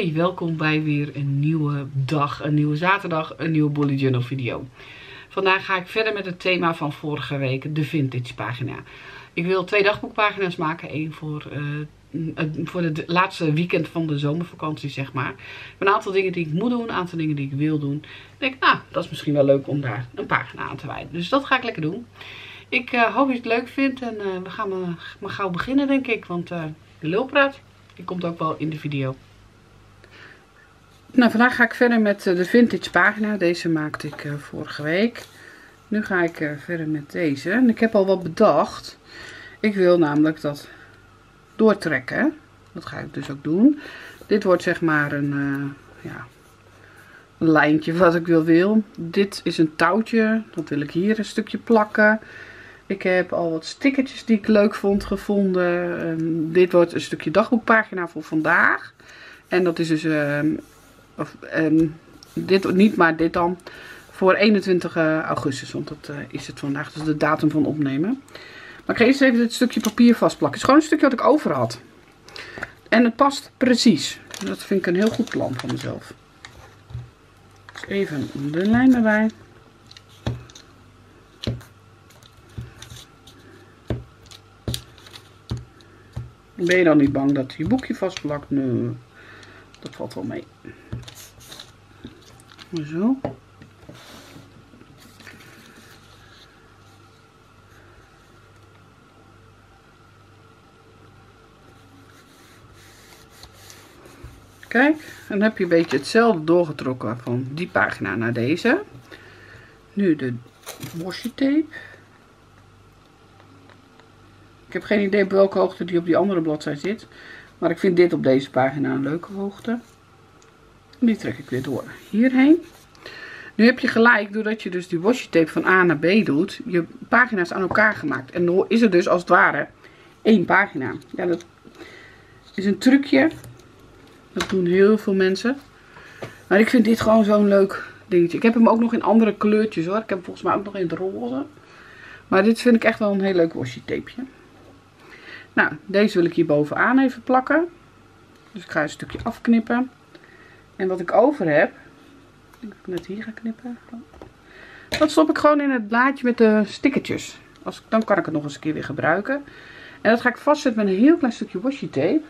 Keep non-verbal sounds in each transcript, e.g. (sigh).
Welkom bij weer een nieuwe dag, een nieuwe zaterdag, een nieuwe Bullet Journal video. Vandaag ga ik verder met het thema van vorige week, de vintage pagina. Ik wil twee dagboekpagina's maken, één voor, uh, voor het laatste weekend van de zomervakantie zeg maar. Een aantal dingen die ik moet doen, een aantal dingen die ik wil doen. Ik denk, nou, dat is misschien wel leuk om daar een pagina aan te wijden. Dus dat ga ik lekker doen. Ik uh, hoop dat je het leuk vindt en uh, we gaan maar, gauw beginnen denk ik, want de lulpraat die komt ook wel in de video. Nou, vandaag ga ik verder met eh, de vintage pagina. Deze maakte ik uh, vorige week. Nu ga ik uh, verder met deze. En ik heb al wat bedacht. Ik wil namelijk dat doortrekken. Dat ga ik dus ook doen. Dit wordt zeg maar een, ja, een lijntje wat ik wil wil. Dit is een touwtje. Dat wil ik hier een stukje plakken. Ik heb al wat stickertjes die ik leuk vond gevonden. Um, dit wordt een stukje dagboekpagina voor vandaag. En dat is dus um, of, um, dit niet, maar dit dan. Voor 21 augustus. Want dat uh, is het vandaag. Dus de datum van opnemen. Maar ik ga eerst even dit stukje papier vastplakken. Het is gewoon een stukje wat ik over had. En het past precies. Dat vind ik een heel goed plan van mezelf. Dus even de lijn erbij. Ben je dan niet bang dat je boekje vastplakt? Nee, dat valt wel mee. Zo. Kijk, dan heb je een beetje hetzelfde doorgetrokken van die pagina naar deze. Nu de washi tape. Ik heb geen idee op welke hoogte die op die andere bladzijde zit. Maar ik vind dit op deze pagina een leuke hoogte. Die trek ik weer door hierheen. Nu heb je gelijk, doordat je dus die washi tape van A naar B doet, je pagina's aan elkaar gemaakt. En dan is er dus als het ware één pagina. Ja, dat is een trucje. Dat doen heel veel mensen. Maar ik vind dit gewoon zo'n leuk dingetje. Ik heb hem ook nog in andere kleurtjes hoor. Ik heb hem volgens mij ook nog in het roze. Maar dit vind ik echt wel een heel leuk washi tapeje. Nou, deze wil ik hier bovenaan even plakken. Dus ik ga een stukje afknippen. En wat ik over heb, ik ik net hier ga knippen. Dat stop ik gewoon in het blaadje met de stickertjes. Als, dan kan ik het nog eens een keer weer gebruiken. En dat ga ik vastzetten met een heel klein stukje washi tape.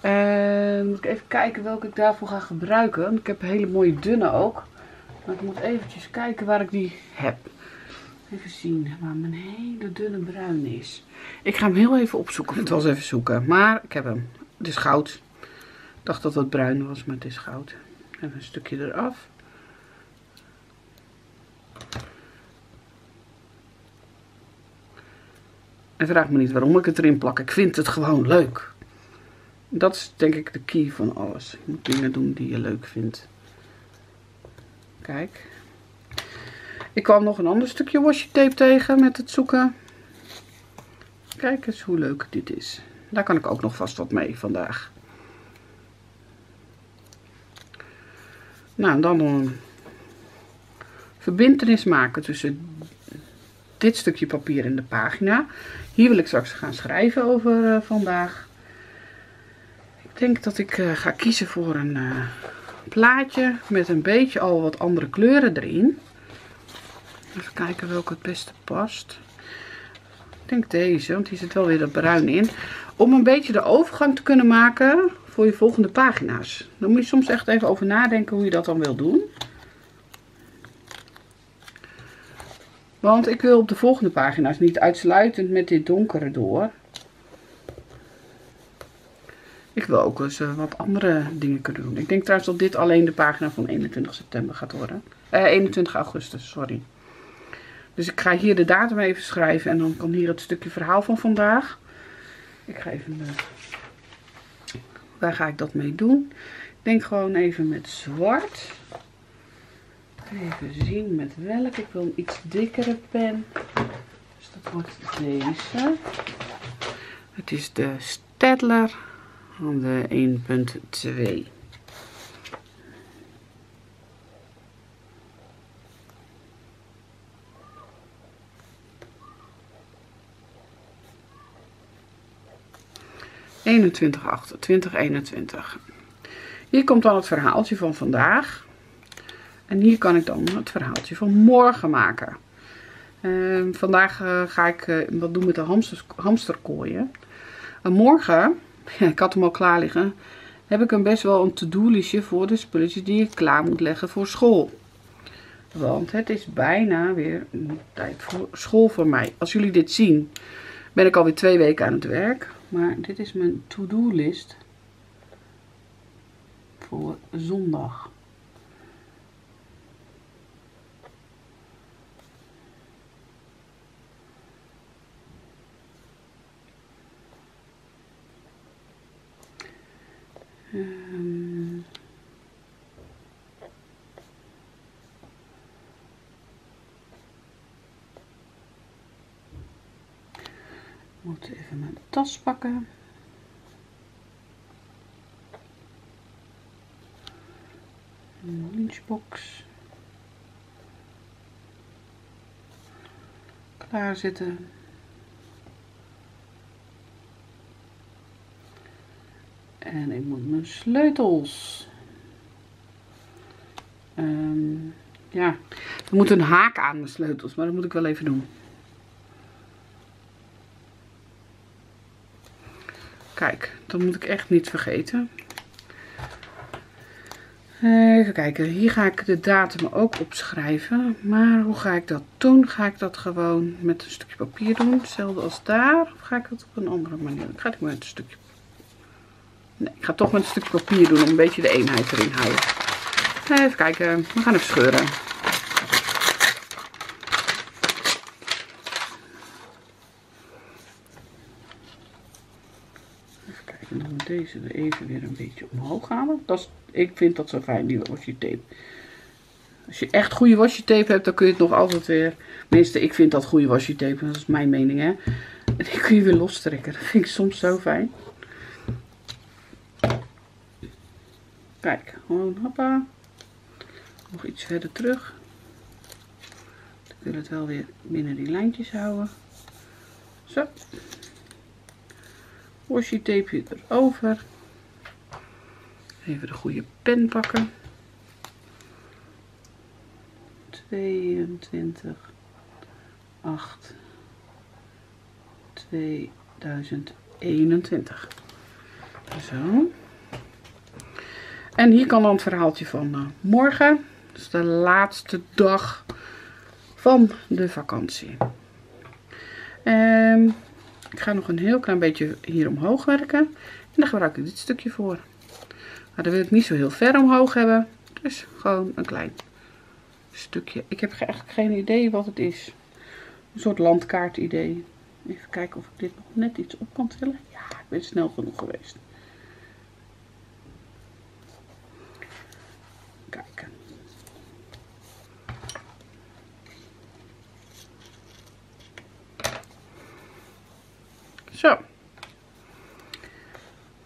En moet ik even kijken welke ik daarvoor ga gebruiken. Want ik heb hele mooie dunne ook. Maar ik moet eventjes kijken waar ik die heb. Even zien waar mijn hele dunne bruin is. Ik ga hem heel even opzoeken. Het was even zoeken. Maar ik heb hem. Het is goud. Ik dacht dat het bruin was, maar het is goud. Even een stukje eraf. En vraag me niet waarom ik het erin plak. Ik vind het gewoon leuk. Dat is denk ik de key van alles. Je moet dingen doen die je leuk vindt. Kijk. Ik kwam nog een ander stukje washi tape tegen met het zoeken. Kijk eens hoe leuk dit is. Daar kan ik ook nog vast wat mee vandaag. Nou, dan een verbindenis maken tussen dit stukje papier en de pagina. Hier wil ik straks gaan schrijven over uh, vandaag. Ik denk dat ik uh, ga kiezen voor een plaatje met een beetje al wat andere kleuren erin. Even kijken welke het beste past. Ik denk deze, want hier zit wel weer dat bruin in. Om een beetje de overgang te kunnen maken voor je volgende pagina's. Dan moet je soms echt even over nadenken hoe je dat dan wil doen. Want ik wil op de volgende pagina's niet uitsluitend met dit donkere door. Ik wil ook eens uh, wat andere dingen kunnen doen. Ik denk trouwens dat dit alleen de pagina van 21 september gaat worden. Eh, 21 augustus, sorry. Dus ik ga hier de datum even schrijven en dan kan hier het stukje verhaal van vandaag. Ik ga even, uh, waar ga ik dat mee doen? Ik denk gewoon even met zwart. Even zien met welke. Ik wil een iets dikkere pen. Dus dat wordt deze. Het is de Stedler van de 1.2. Eenentwintig achter, 2021. Hier komt dan het verhaaltje van vandaag. En hier kan ik dan het verhaaltje van morgen maken. Ehm, vandaag eh, ga ik uh, wat doen met de hamster, hamsterkooien. En morgen, (laughs) ik had hem al klaar liggen, heb ik een best wel een to-do-listje voor de spulletjes die ik klaar moet leggen voor school. Want het is bijna weer tijd voor school voor mij. Als jullie dit zien, ben ik alweer twee weken aan het werk. Maar dit is mijn to-do-list voor zondag. Um, moet even mijn tas pakken. Een lunchbox. Klaarzitten. En ik moet mijn sleutels. Um, ja, er moet een haak aan mijn sleutels, maar dat moet ik wel even doen. Kijk, dat moet ik echt niet vergeten. Even kijken, hier ga ik de datum ook opschrijven. Maar hoe ga ik dat doen? Ga ik dat gewoon met een stukje papier doen, hetzelfde als daar? Of ga ik dat op een andere manier Ik ga het met een stukje Nee, ik ga toch met een stukje papier doen om een beetje de eenheid erin te houden. Even kijken, we gaan even scheuren. Even moet deze even weer een beetje omhoog halen. Dat ik vind dat zo fijn, die washi tape. Als je echt goede washi tape hebt, dan kun je het nog altijd weer... Tenminste, ik vind dat goede washi tape, dat is mijn mening hè. En die kun je weer lostrekken, dat vind ik soms zo fijn. Kijk, gewoon hoppa. Nog iets verder terug. Ik wil het wel weer binnen die lijntjes houden. Zo. Washi tape erover. Even de goede pen pakken. 22 8 2021. Zo. En hier kan dan het verhaaltje van uh, morgen. Dus de laatste dag van de vakantie. Um, ik ga nog een heel klein beetje hier omhoog werken. En daar gebruik ik dit stukje voor. Maar dan wil ik niet zo heel ver omhoog hebben. Dus gewoon een klein stukje. Ik heb eigenlijk geen idee wat het is. Een soort landkaart idee. Even kijken of ik dit nog net iets op kan tillen. Ja, ik ben snel genoeg geweest. Zo.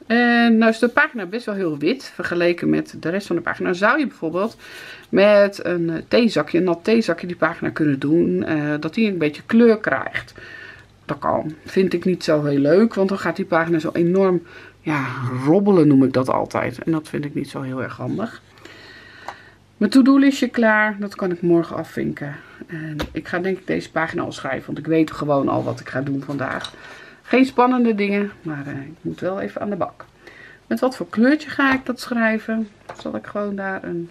En nou is de pagina best wel heel wit vergeleken met de rest van de pagina. Nou zou je bijvoorbeeld met een eh, theezakje, een nat theezakje die pagina kunnen doen. Uh, dat die een beetje kleur krijgt. Dat kan. Vind ik niet zo heel leuk. Want dan gaat die pagina zo enorm ja, robbelen noem ik dat altijd. En dat vind ik niet zo heel erg handig. Mijn to-do listje klaar. Dat kan ik morgen afvinken. En ik ga denk ik deze pagina al schrijven. Want ik weet gewoon al wat ik ga doen vandaag. Geen spannende dingen, maar uh, ik moet wel even aan de bak. Met wat voor kleurtje ga ik dat schrijven? Zal ik gewoon daar een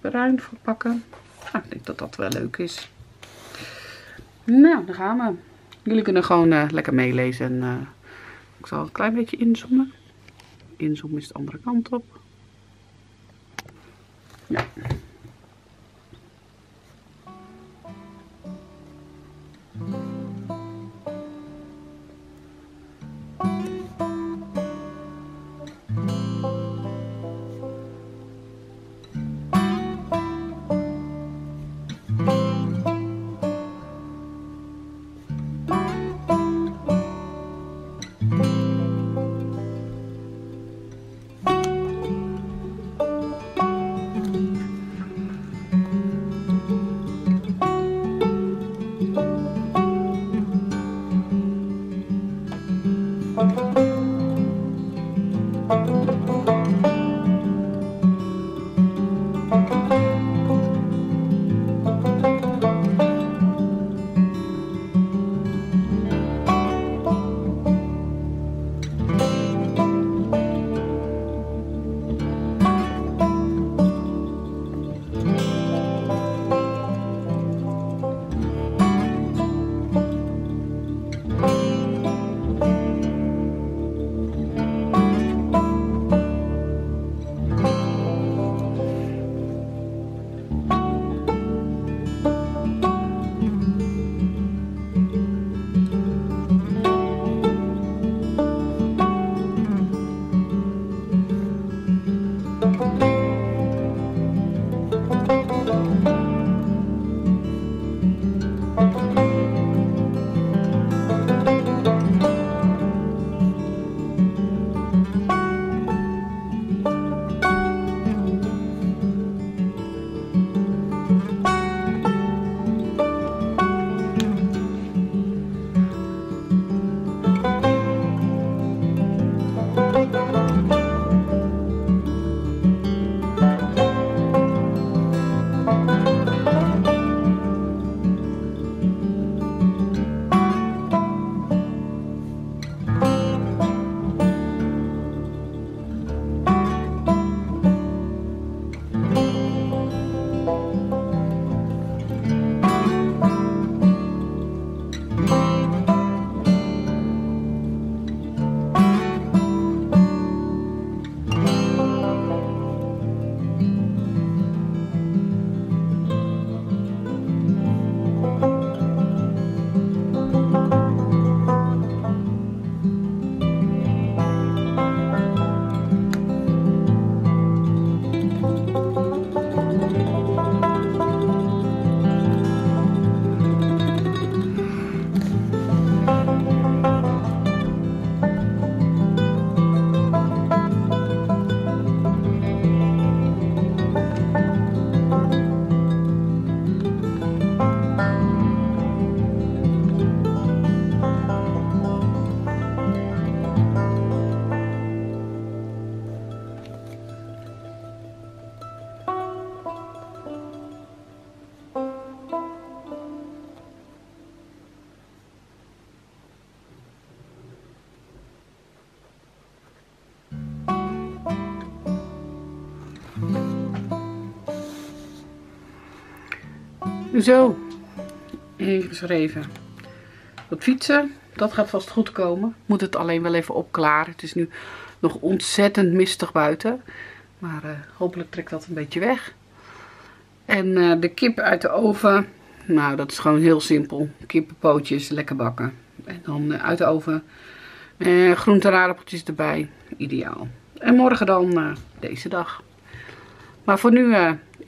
bruin voor pakken? Nou, ik denk dat dat wel leuk is. Nou, dan gaan we. Jullie kunnen gewoon uh, lekker meelezen. En, uh, ik zal een klein beetje inzoomen. Inzoomen is de andere kant op. Ja. Zo, ingeschreven. Dat fietsen, dat gaat vast goed komen. Moet het alleen wel even opklaren. Het is nu nog ontzettend mistig buiten. Maar uh, hopelijk trekt dat een beetje weg. En uh, de kip uit de oven. Nou, dat is gewoon heel simpel. Kippenpootjes, lekker bakken. En dan uh, uit de oven. Uh, groente en aardappeltjes erbij. Ideaal. En morgen dan deze dag. Maar voor nu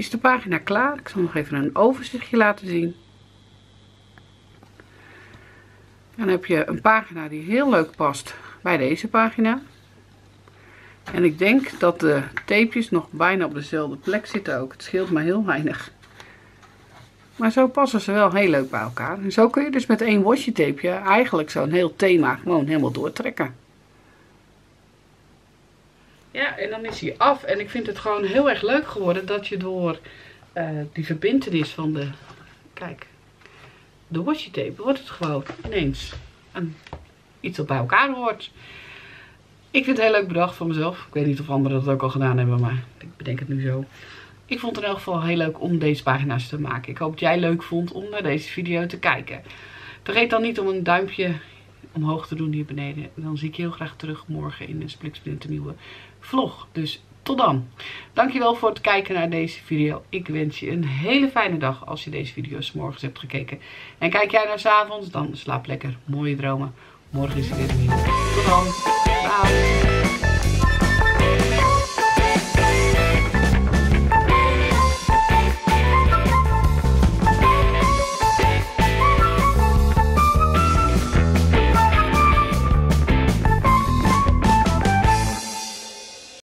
is de pagina klaar. Ik zal nog even een overzichtje laten zien. Dan heb je een pagina die heel leuk past bij deze pagina. En ik denk dat de tapejes nog bijna op dezelfde plek zitten ook. Het scheelt maar heel weinig. Maar zo passen ze wel heel leuk bij elkaar. En zo kun je dus met één washi tapeje eigenlijk zo'n heel thema gewoon helemaal doortrekken. Ja, en dan is hij af. En ik vind het gewoon heel erg leuk geworden dat je door uh, die verbindenis van de, kijk, de washi tape, wordt het gewoon ineens een, iets dat bij elkaar hoort. Ik vind het heel leuk bedacht van mezelf. Ik weet niet of anderen dat ook al gedaan hebben, maar ik bedenk het nu zo. Ik vond het in elk geval heel leuk om deze pagina's te maken. Ik hoop dat jij leuk vond om naar deze video te kijken. Vergeet dan niet om een duimpje omhoog te doen hier beneden. En dan zie ik je heel graag terug morgen in een spliksplinter nieuwe vlog. Dus tot dan. Dankjewel voor het kijken naar deze video. Ik wens je een hele fijne dag als je deze video's morgens hebt gekeken. En kijk jij naar s avonds, dan slaap lekker. Mooie dromen. Morgen is er weer een nieuwe. Tot dan.